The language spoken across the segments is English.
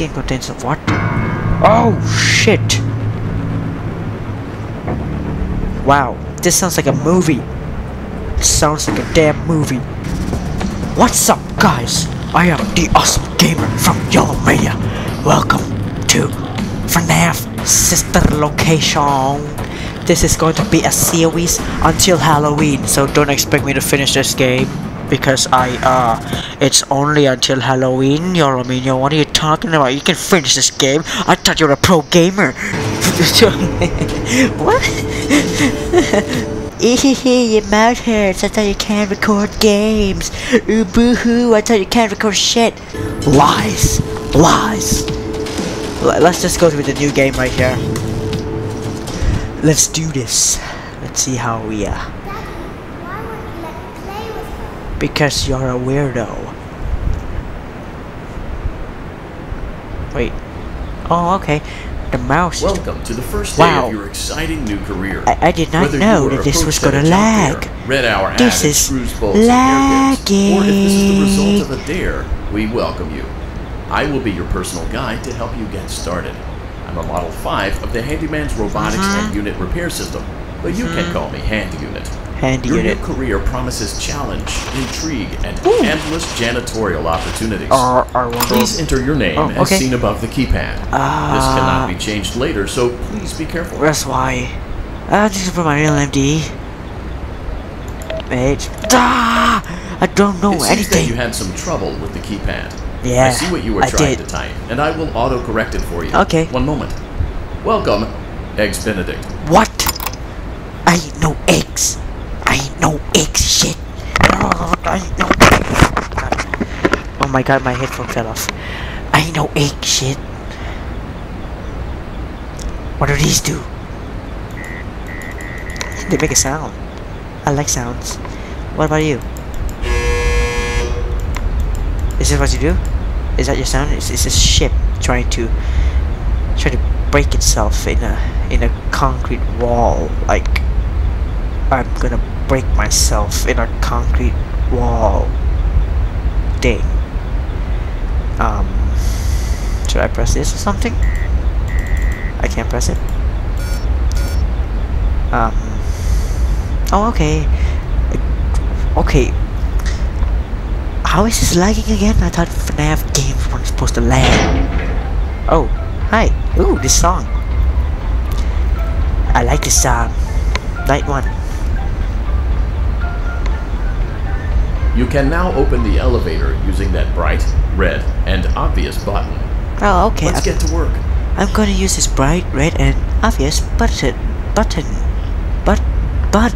game contains what? Oh shit! Wow, this sounds like a movie. It sounds like a damn movie. What's up, guys? I am the awesome gamer from Yolomania. Welcome to FNAF Sister Location. This is going to be a series until Halloween, so don't expect me to finish this game because I uh it's only until Halloween, Yolomania. What are you talking about? You can finish this game. I thought you were a pro gamer. what? Ehehe, you mouth hurts. I thought you can't record games. Ooh, boo hoo. I thought you can't record shit. Lies. Lies. L- let's just go through the new game right here. Let's do this. Let's see how we, uh. Daddy, why won't you let play with her? Because you're a weirdo. Wait. Oh, okay. The mouse Welcome to the first day Wow. of your exciting new career. I, I did not Whether know that this was gonna lag. fair, read our This is Bolts and or if this is the result of lagging. a dare, we welcome you. I will be your personal guide to help you get started. I'm a Model 5 of the Handyman's Robotics Mhm. and Unit Repair System, but you can call me Hand Unit. Your new career promises challenge, intrigue, and Ooh. endless janitorial opportunities. Uh, I. Please enter your name Oh, as seen above the keypad. this Ah. cannot be changed later, so please be careful. That's why. Uh, this is for my real MD. Wait. Ah! I don't know it seems that you had some trouble with the keypad. Yeah, I see what you were I trying did. to type, and I will auto-correct it for you. Okay. One moment. Welcome, Eggs Benedict. What? I no eggs. Eggs shit. Oh, my god, my headphone fell off. I no egg shit. What do these do? They make a sound. I like sounds. What about you? Is this what you do? Is that your sound? Is, is a ship trying to try to break itself in a in a concrete wall like I'm gonna break myself in a concrete wall thing. Um should I press this or something? I can't press it. Um Oh okay. Okay. How is this lagging again? I thought FNAF games weren't supposed to lag. Oh, hi. Ooh, this song. I like this song. Night one. You can now open the elevator using that bright, red, and obvious button. Oh, okay. Let's I'm, get to work. I'm gonna use this bright, red, and obvious button. Button. But, but,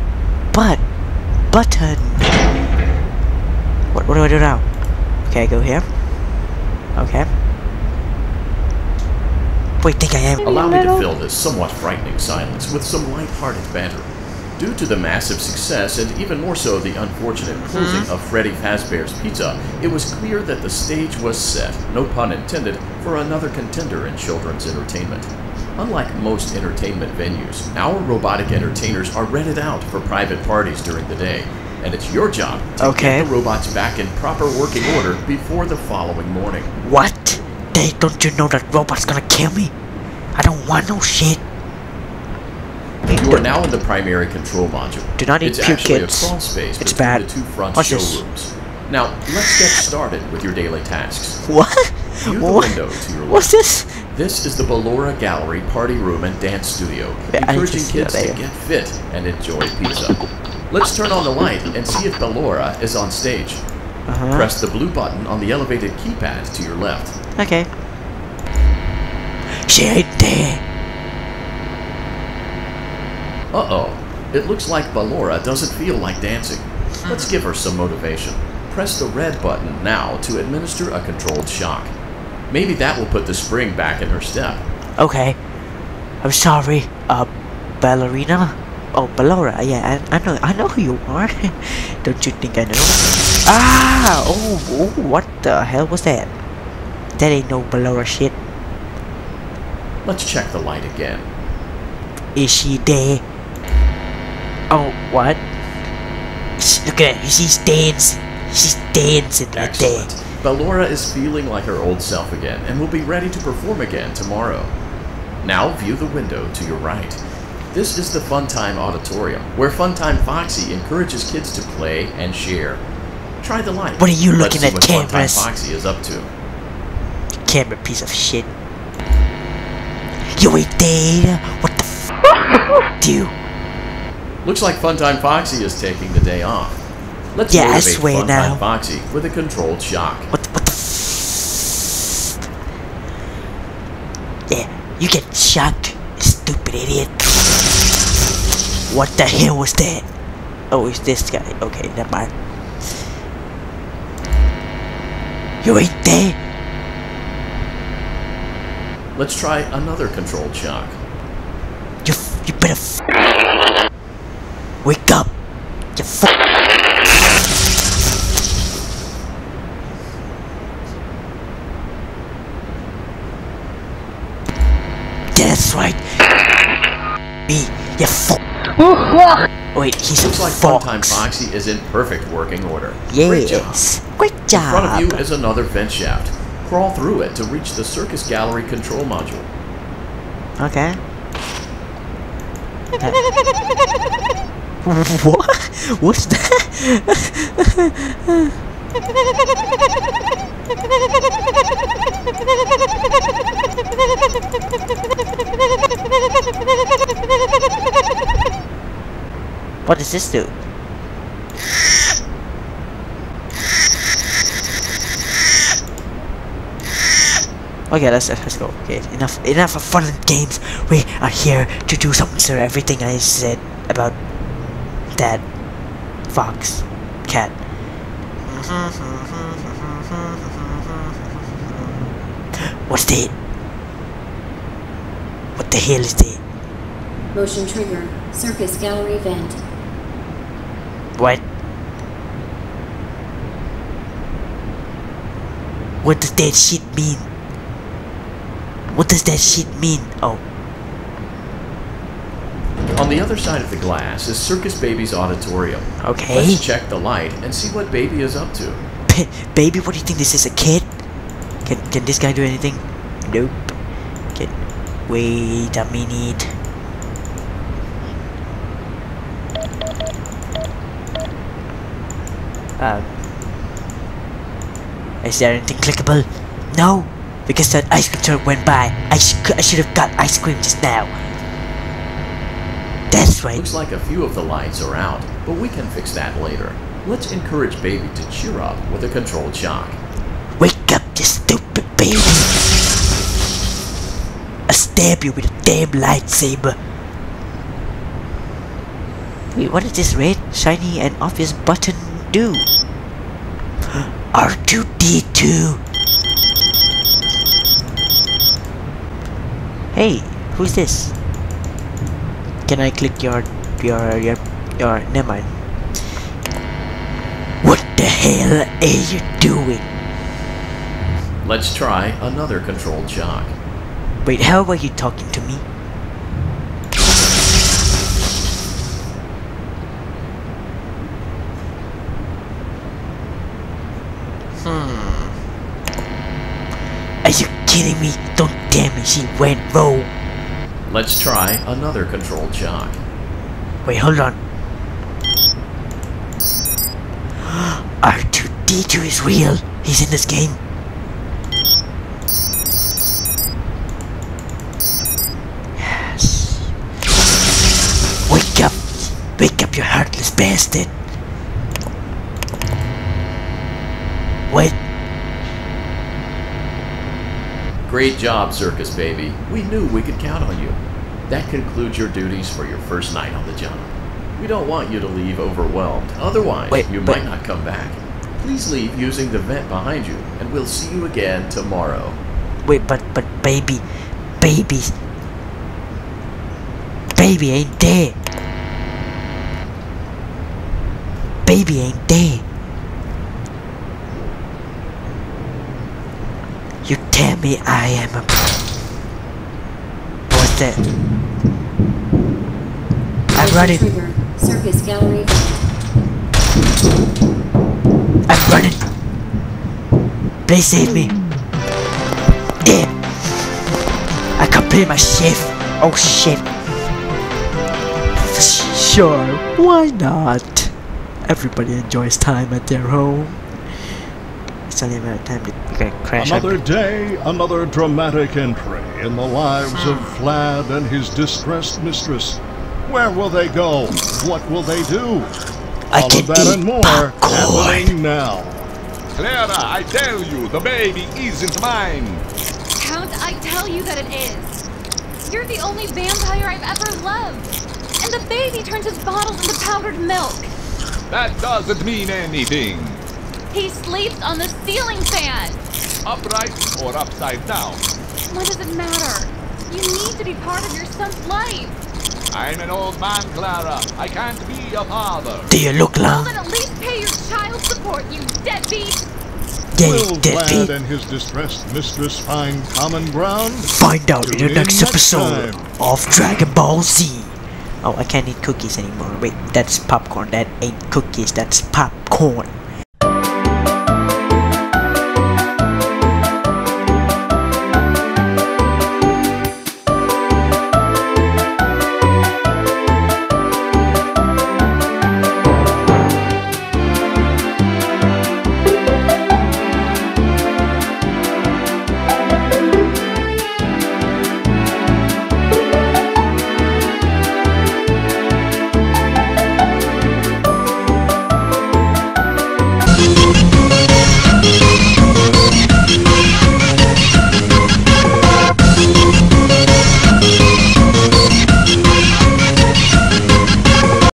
but, button. What, what do I do now? Okay, I go here. Okay. Wait, think I am. Allow me to fill this somewhat frightening silence with some light-hearted banter. Due to the massive success, and even more so the unfortunate hmm. closing of Freddy Fazbear's Pizza, it was clear that the stage was set, no pun intended, for another contender in children's entertainment. Unlike most entertainment venues, our robotic entertainers are rented out for private parties during the day, and it's your job to Okay. get the robots back in proper working order before the following morning. What? They don't you know that robot's gonna kill me? I don't want no shit. You are now in the primary control module. Do not eat it's puke, kids. a crawl space It's bad. the two front Watch this. showrooms. Now, let's get started with your daily tasks. What? View the What? window to your What's this? This is the Ballora Gallery party room and dance studio, Yeah, encouraging kids to get fit and enjoy pizza. Let's turn on the light and see if Ballora is on stage. Uh-huh. Press the blue button on the elevated keypad to your left. Okay. She ain't there. Uh-oh. It looks like Ballora doesn't feel like dancing. Let's give her some motivation. Press the red button now to administer a controlled shock. Maybe that will put the spring back in her step. Okay. I'm sorry, uh, ballerina? Oh, Ballora, yeah, I, I know, I know who you are. Don't you think I know? Ah! Oh, oh, what the hell was that? That ain't no Ballora shit. Let's check the light again. Is she there? Oh, what? Look at her, she's dancing. She's dancing right there. Excellent. Ballora is feeling like her old self again and will be ready to perform again tomorrow. Now view the window to your right. This is the Funtime Auditorium, where Funtime Foxy encourages kids to play and share. Try the light. What are you looking Let's looking see at, what cameras? Funtime Foxy is up to. Camera piece of shit. You ain't there. What the f? do? Looks like Funtime Foxy is taking the day off. Let's Yeah, motivate Funtime now. Foxy with a controlled shock. What the, what the? Yeah, you get shocked, stupid idiot. What the hell was that? Oh, it's this guy. Okay, never mind. You ain't there. Let's try another controlled shock. You, you better f- wake up. You f- That's right. Me, you f- Wait, he's Looks a like fox. Funtime Foxy is in perfect working order. Great job. Yes. Great In job. front of you is another vent shaft. Crawl through it to reach the Circus Gallery control module. Okay. what? What's that? what does this do? Okay, let's let's go. Okay, enough enough of fun and games. We are here to do something to everything I said about that fox cat. What's that? What the hell is that? Motion trigger. Circus gallery vent. What? What does that shit mean? What does that shit mean? Oh, On the other side of the glass is Circus Baby's auditorium. okay. Let's check the light and see what Baby is up to. Baby, what do you think this is a kid? Can can this guy do anything? Nope. Can wait a minute. Um, is there anything clickable? No, because that ice cream truck went by. I, sh- I should have got ice cream just now. That's right. Looks like a few of the lights are out, but we can fix that later. Let's encourage Baby to cheer up with a controlled shock. Wake up, you stupid baby! I stab you with a damn lightsaber. Wait, what does this red, shiny, and obvious button do? R2D2! Hey, who's this? Can I click your, your, your, your, never mind. What the hell are you doing? Let's try another controlled shock. Wait, how are you talking to me? Hmm. Are you kidding me? Don't tell me she went rogue. Let's try another controlled shock. Wait, hold on. R2D2 is real. He's in this game. Yes. Wake up. Wake up, you heartless bastard. Wait. Great job, Circus Baby. We knew we could count on you. That concludes your duties for your first night on the job. We don't want you to leave overwhelmed, otherwise, Wait, you but- might not come back. Please leave using the vent behind you, and we'll see you again tomorrow. Wait, but but baby, baby, baby ain't dead. Baby ain't there. You tell me I am a. What's that? I'm running. Circus gallery. I'm running. Please save me. Damn. I can't play my shift. Oh shit. Sure, why not? Everybody enjoys time at their home. It's only a matter of time to we're crash on Another day, another dramatic entry in the lives of hmm. Vlad and his distressed mistress. Where will they go? What will they do? I All can of that eat and more popcorn. happening now. Clara, I tell you, the baby isn't mine. Count, I tell you that it is. You're the only vampire I've ever loved. And the baby turns his bottles into powdered milk. That doesn't mean anything. He sleeps on the ceiling fan. Upright or upside down. What does it matter? You need to be part of your son's life. I'm an old man, Clara. I can't be a father. Do you look like? Well, long? then at least pay your child support, you deadbeat. Yeah, Will you Vlad and his distressed mistress find common ground? Find out in the next next episode time. of Dragon Ball Z. Oh, I can't eat cookies anymore. Wait, that's popcorn. That ain't cookies. That's popcorn.